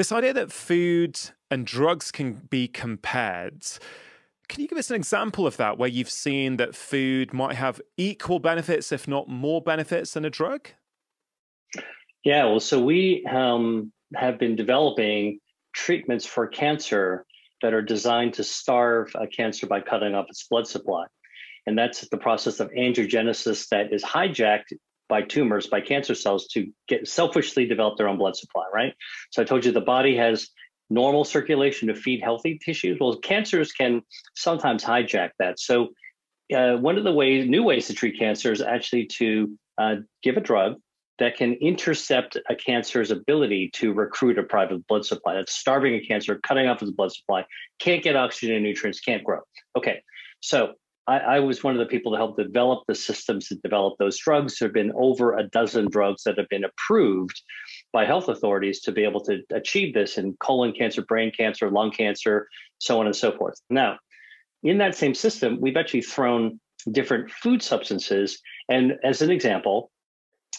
This idea that food and drugs can be compared. Can you give us an example of that where you've seen that food might have equal benefits, if not more benefits, than a drug? Yeah, well, so we um, have been developing treatments for cancer that are designed to starve a cancer by cutting off its blood supply. And that's the process of angiogenesis that is hijacked by tumors, by cancer cells to get selfishly develop their own blood supply, right? So I told you the body has normal circulation to feed healthy tissues. Well, cancers can sometimes hijack that. So uh, one of the ways, new ways to treat cancer is actually to uh, give a drug that can intercept a cancer's ability to recruit a private blood supply. That's starving a cancer, cutting off its blood supply, can't get oxygen and nutrients, can't grow. Okay, so I, I, was one of the people to help develop the systems to develop those drugs. There have been over a dozen drugs that have been approved by health authorities to be able to achieve this in colon cancer, brain cancer, lung cancer, so on and so forth. Now, in that same system, we've actually thrown different food substances. And as an example,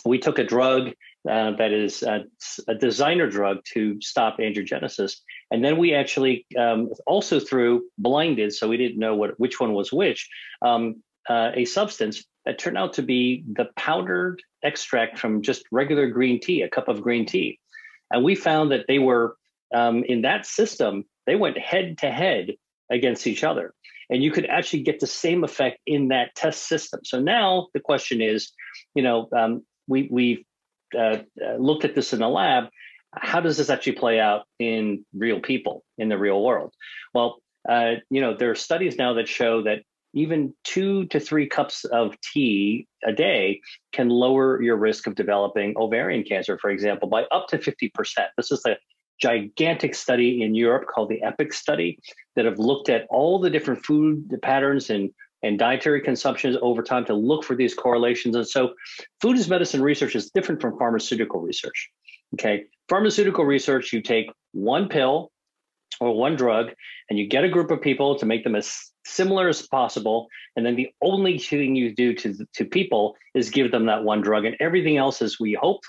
we took a drug uh, that is a, a, designer drug to stop angiogenesis. And then we actually um, also threw blinded, so we didn't know what which one was which, um, uh, a substance that turned out to be the powdered extract from just regular green tea, a cup of green tea. And we found that they were um, in that system, they went head to head against each other. And you could actually get the same effect in that test system. So now the question is, you know, um, we we've uh, uh, looked at this in the lab. How does this actually play out in real people in the real world? Well, uh, you know, there are studies now that show that even two to three cups of tea a day can lower your risk of developing ovarian cancer, for example, by up to 50%. This is a gigantic study in Europe called the EPIC study that have looked at all the different food patterns and and dietary consumptions over time to look for these correlations. And so, food as medicine research is different from pharmaceutical research. Okay, pharmaceutical research, you take one pill or one drug and you get a group of people to make them as similar as possible. And then the only thing you do to, to people is give them that one drug, and everything else is we hope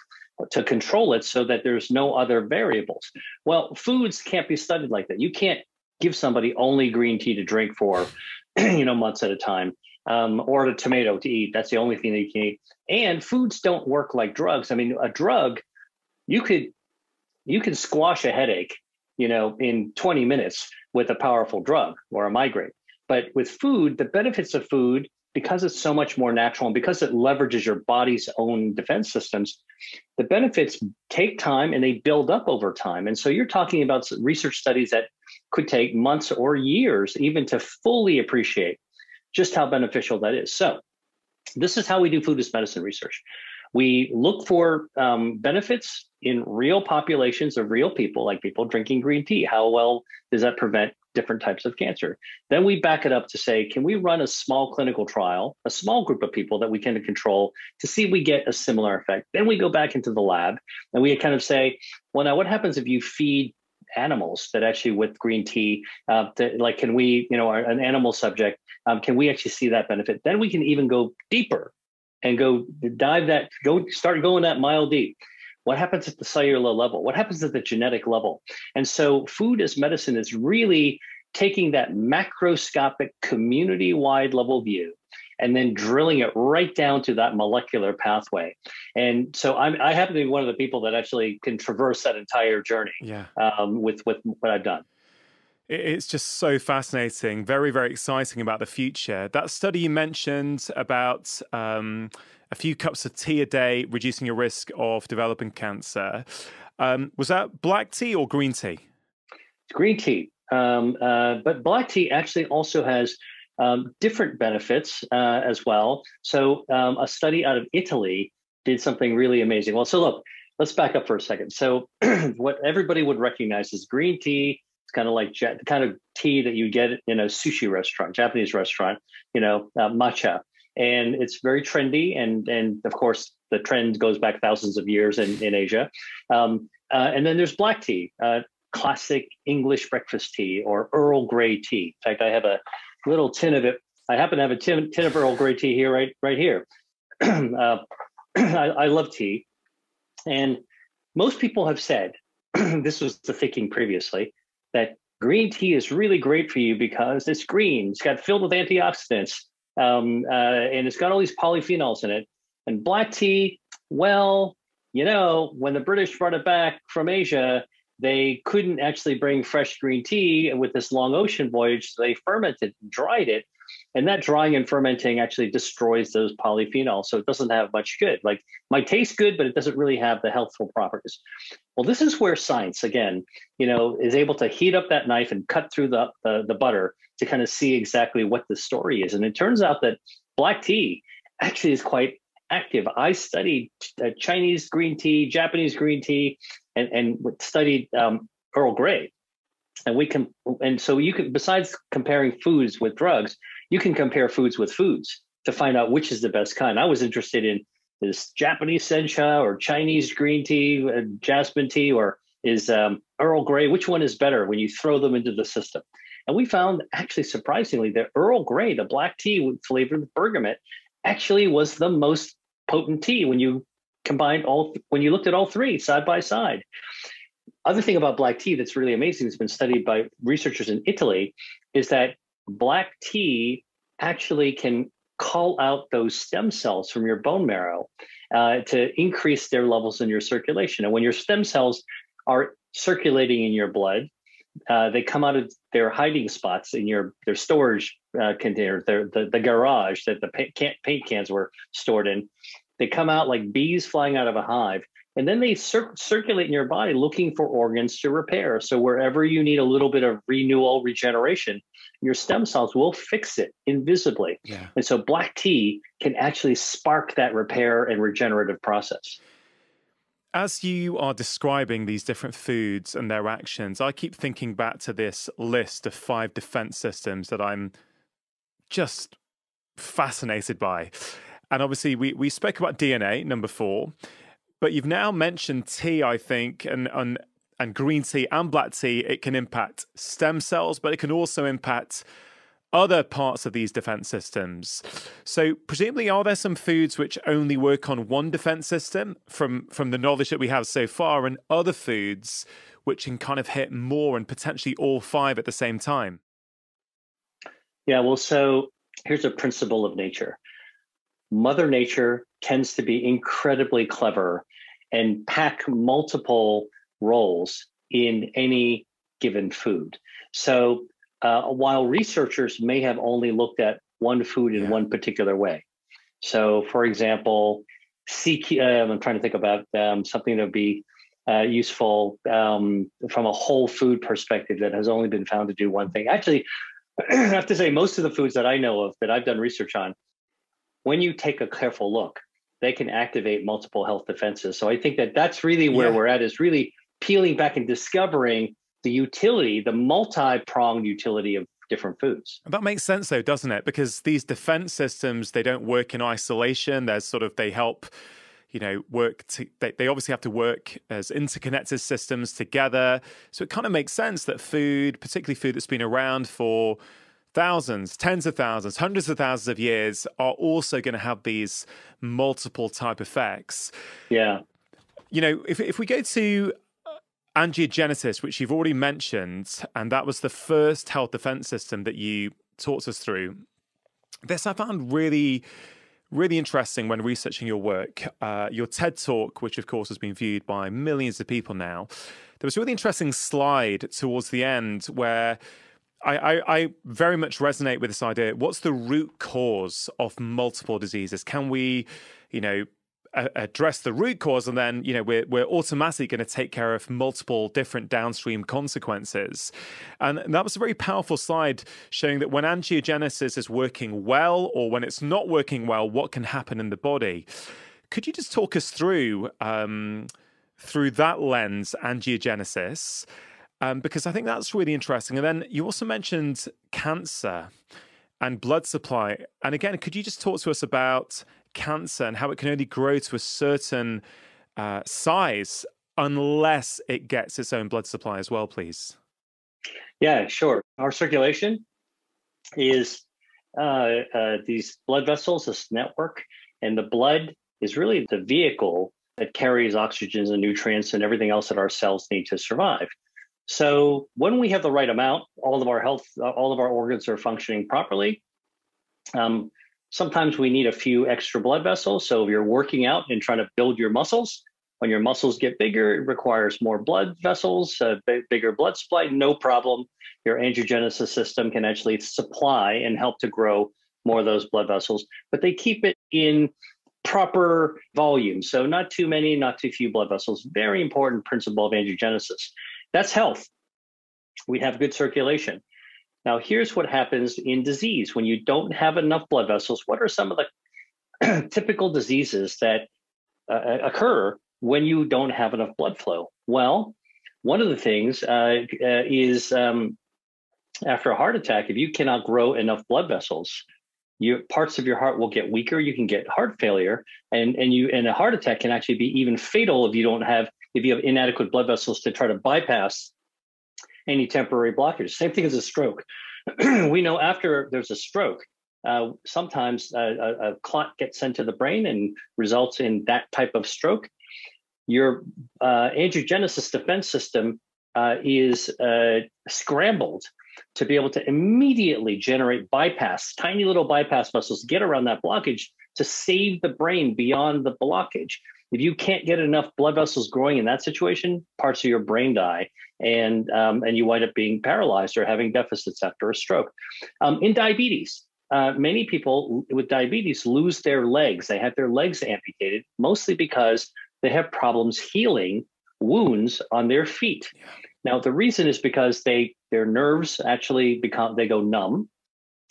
to control it so that there's no other variables. Well, foods can't be studied like that. You can't give somebody only green tea to drink for you know, months at a time, um, or a tomato to eat. That's the only thing that you can eat. And foods don't work like drugs. I mean, a drug, you could you can squash a headache, you know, in 20 minutes with a powerful drug or a migraine. But with food, the benefits of food, because it's so much more natural and because it leverages your body's own defense systems, the benefits take time and they build up over time. And so you're talking about research studies that could take months or years even to fully appreciate just how beneficial that is. So, this is how we do food as medicine research. We look for um, benefits in real populations of real people, like people drinking green tea. How well does that prevent different types of cancer? Then we back it up to say, can we run a small clinical trial, a small group of people that we can control to see if we get a similar effect? Then we go back into the lab and we kind of say, well, now what happens if you feed animals that actually with green tea uh, like can we you know an animal subject um, can we actually see that benefit then we can even go deeper and go dive that go start going that mile deep what happens at the cellular level what happens at the genetic level and so food as medicine is really taking that macroscopic community wide level view and then drilling it right down to that molecular pathway. And so I'm, I happen to be one of the people that actually can traverse that entire journey yeah. um, with, with what I've done. It's just so fascinating, very, very exciting about the future. That study you mentioned about um, a few cups of tea a day reducing your risk of developing cancer. Um, was that black tea or green tea? Green tea. Um, uh, but black tea actually also has um, different benefits uh, as well. So, um, a study out of Italy did something really amazing. Well, so look, let's back up for a second. So, what everybody would recognize is green tea. Kind of like the kind of tea that you get in a sushi restaurant, Japanese restaurant, you know, uh, matcha. And it's very trendy. And, and of course, the trend goes back thousands of years in, in Asia. Um, uh, and then there's black tea, uh, classic English breakfast tea or Earl Grey tea. In fact, I have a little tin of it. I happen to have a tin, tin of Earl Grey tea here, right, right here. uh, I, I love tea, and most people have said this was the thinking previously, that green tea is really great for you because it's green. It's got filled with antioxidants, um, uh, and it's got all these polyphenols in it. And black tea, well, you know, when the British brought it back from Asia, they couldn't actually bring fresh green tea with this long ocean voyage. So they fermented and dried it. And that drying and fermenting actually destroys those polyphenols. So it doesn't have much good. Like might taste good, but it doesn't really have the healthful properties. Well, this is where science, again, you know, is able to heat up that knife and cut through the, the, the butter to kind of see exactly what the story is. And it turns out that black tea actually is quite active. I studied uh, Chinese green tea, Japanese green tea, and, and studied um, Earl Grey. And we can, and so you can, besides comparing foods with drugs, you can compare foods with foods to find out which is the best kind. I was interested in this Japanese sencha or Chinese green tea, uh, jasmine tea, or is um, Earl Grey. Which one is better when you throw them into the system? And we found actually surprisingly that Earl Grey, the black tea flavored with bergamot, actually was the most potent tea when you combined all when you looked at all three side by side. Other thing about black tea that's really amazing that's been studied by researchers in Italy is that black tea actually can call out those stem cells from your bone marrow uh, to increase their levels in your circulation. And when your stem cells are circulating in your blood, uh, they come out of their hiding spots in your their storage uh, container, their, the the garage that the paint, paint cans were stored in. They come out like bees flying out of a hive, and then they cir- circulate in your body looking for organs to repair. So wherever you need a little bit of renewal, regeneration, your stem cells will fix it invisibly. Yeah. And so black tea can actually spark that repair and regenerative process. As you are describing these different foods and their actions, I keep thinking back to this list of five defense systems that I'm just fascinated by. And obviously, we, we spoke about DNA, number four, but you've now mentioned tea, I think, and, and, and green tea and black tea. It can impact stem cells, but it can also impact other parts of these defense systems. So, presumably, are there some foods which only work on one defense system from, from the knowledge that we have so far, and other foods which can kind of hit more and potentially all five at the same time? Yeah, well, so here's a principle of nature Mother Nature tends to be incredibly clever and pack multiple roles in any given food. So uh, while researchers may have only looked at one food in yeah. one particular way. So, for example, CQ, uh, I'm trying to think about um, something that would be uh, useful um, from a whole food perspective that has only been found to do one thing. Actually, I have to say, most of the foods that I know of that I've done research on when you take a careful look, they can activate multiple health defenses. So I think that that's really where yeah. we're at is really peeling back and discovering the utility, the multi-pronged utility of different foods. That makes sense though, doesn't it? Because these defense systems, they don't work in isolation. There's sort of they help you know work to, they, they obviously have to work as interconnected systems together so it kind of makes sense that food particularly food that's been around for thousands, tens of thousands, hundreds of thousands of years are also going to have these multiple type effects. Yeah. You know, if if we go to uh, angiogenesis, which you've already mentioned, and that was the first health defense system that you talked us through. This I found really, really interesting when researching your work. Uh, your TED talk, which of course has been viewed by millions of people now, there was a really interesting slide towards the end where I, I, I, very much resonate with this idea. What's the root cause of multiple diseases? Can we, you know, a- address the root cause, and then you know we're we're automatically going to take care of multiple different downstream consequences? And that was a very powerful slide showing that when angiogenesis is working well, or when it's not working well, what can happen in the body. Could you just talk us through um, through that lens, angiogenesis? Um, because I think that's really interesting. And then you also mentioned cancer and blood supply. And again, could you just talk to us about cancer and how it can only grow to a certain uh, size unless it gets its own blood supply as well, please? Yeah, sure. Our circulation is uh, uh, these blood vessels, this network, and the blood is really the vehicle that carries oxygen and nutrients and everything else that our cells need to survive. So when we have the right amount, all of our health, all of our organs are functioning properly. Um, sometimes we need a few extra blood vessels. So if you're working out and trying to build your muscles, when your muscles get bigger, it requires more blood vessels, bigger blood supply, no problem. Your angiogenesis system can actually supply and help to grow more of those blood vessels, but they keep it in proper volume. So not too many, not too few blood vessels. Very important principle of angiogenesis. That's health. We have good circulation. Now, here's what happens in disease when you don't have enough blood vessels. What are some of the typical diseases that uh, occur when you don't have enough blood flow? Well, one of the things uh, uh, is um, after a heart attack, if you cannot grow enough blood vessels, your parts of your heart will get weaker. You can get heart failure, and and you and a heart attack can actually be even fatal if you don't have if you have inadequate blood vessels to try to bypass any temporary blockage. Same thing as a stroke. we know after there's a stroke, uh, sometimes a, a, clot gets sent to the brain and results in that type of stroke your uh, angiogenesis defense system uh, is uh, scrambled to be able to immediately generate bypass, tiny little bypass vessels, get around that blockage to save the brain beyond the blockage. If you can't get enough blood vessels growing in that situation, parts of your brain die, and um, and you wind up being paralyzed or having deficits after a stroke. Um, in diabetes, uh, many people with diabetes lose their legs. They have their legs amputated, mostly because they have problems healing wounds on their feet. Yeah. Now, the reason is because they their nerves actually become they go numb.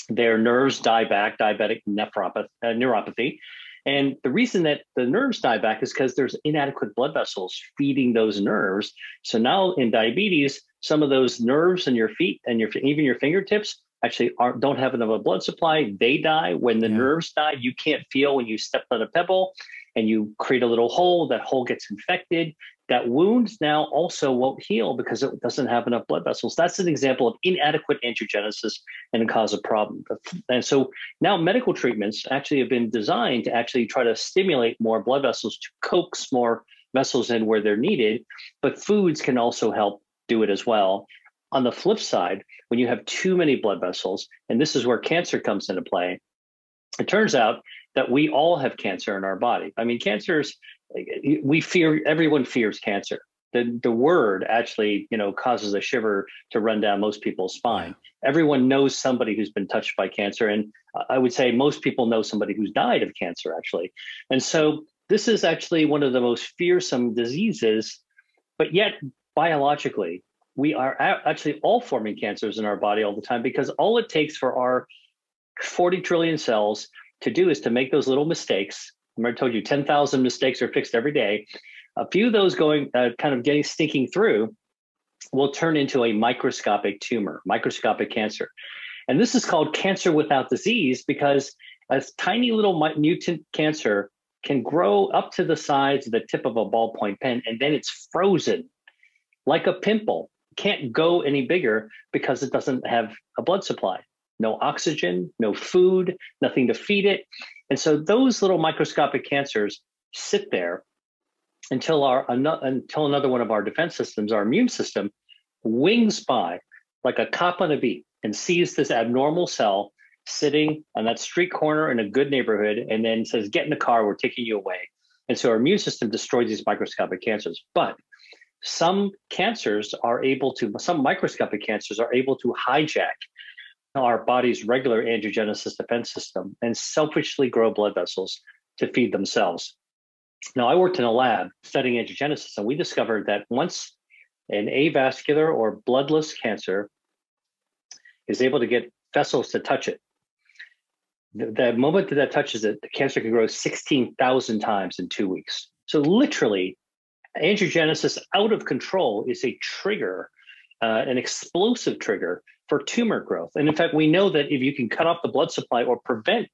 Their nerves die back, diabetic nephropathy, uh, neuropathy. And the reason that the nerves die back is because there's inadequate blood vessels feeding those nerves. So now in diabetes, some of those nerves in your feet and your even your fingertips actually aren't, don't have enough blood supply. They die. When the yeah. nerves die, you can't feel when you step on a pebble and you create a little hole, that hole gets infected. That wound now also won't heal because it doesn't have enough blood vessels. That's an example of inadequate angiogenesis and cause a problem. And so now medical treatments actually have been designed to actually try to stimulate more blood vessels to coax more vessels in where they're needed. But foods can also help do it as well. On the flip side, when you have too many blood vessels, and this is where cancer comes into play, it turns out that we all have cancer in our body. I mean, cancers, we fear, everyone fears cancer. The, the word actually, you know, causes a shiver to run down most people's spine. Everyone knows somebody who's been touched by cancer. And I would say most people know somebody who's died of cancer, actually. And so this is actually one of the most fearsome diseases, but yet biologically, we are actually all forming cancers in our body all the time because all it takes for our 40 trillion cells to do is to make those little mistakes. Remember, I told you 10,000 mistakes are fixed every day. A few of those going, uh, kind of getting stinking through, will turn into a microscopic tumor, microscopic cancer. And this is called cancer without disease because a tiny little mutant cancer can grow up to the size of the tip of a ballpoint pen and then it's frozen like a pimple. Can't go any bigger because it doesn't have a blood supply no oxygen, no food, nothing to feed it. And so those little microscopic cancers sit there until our until another one of our defense systems, our immune system, wings by like a cop on a beat and sees this abnormal cell sitting on that street corner in a good neighborhood and then says, Get in the car, we're taking you away. And so our immune system destroys these microscopic cancers. But some cancers are able to, some microscopic cancers are able to hijack our body's regular angiogenesis defense system and selfishly grow blood vessels to feed themselves. Now, I worked in a lab studying angiogenesis, and we discovered that once an avascular or bloodless cancer is able to get vessels to touch it, the, the moment that that touches it, the cancer can grow 16,000 times in two weeks. So, literally, angiogenesis out of control is a trigger, uh, an explosive trigger for tumor growth. And in fact, we know that if you can cut off the blood supply or prevent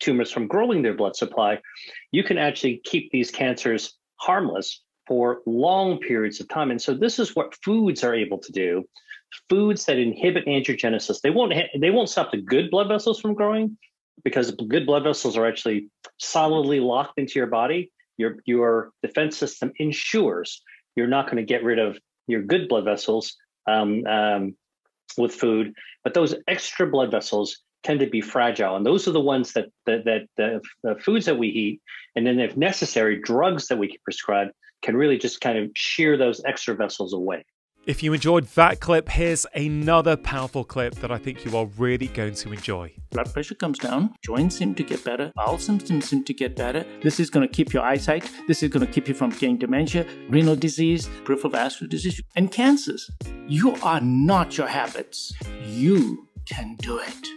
tumors from growing their blood supply, you can actually keep these cancers harmless for long periods of time. And so this is what foods are able to do. Foods that inhibit angiogenesis, they won't they won't stop the good blood vessels from growing because good blood vessels are actually solidly locked into your body. your your defense system ensures you're not going to get rid of your good blood vessels um, um, with food, but those extra blood vessels tend to be fragile, and those are the ones that that, that the, the foods that we eat, and then if necessary, drugs that we can prescribe can really just kind of shear those extra vessels away. If you enjoyed that clip, here's another powerful clip that I think you are really going to enjoy. Blood pressure comes down, joints seem to get better, bowel symptoms seem to get better. This is going to keep your eyesight. This is going to keep you from getting dementia, renal disease, peripheral vascular disease, and cancers. You are not your habits. You can do it.